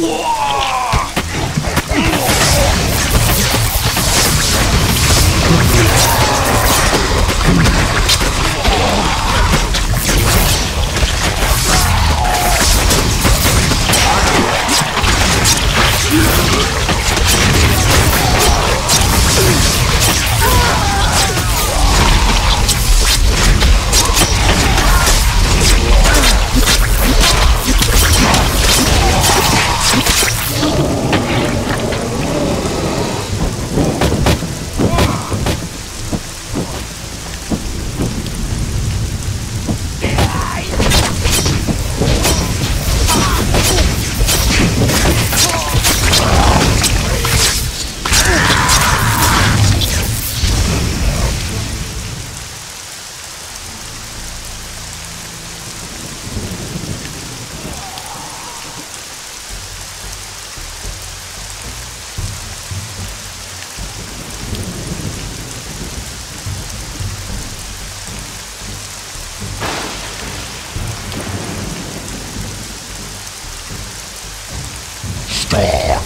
Yeah. Star.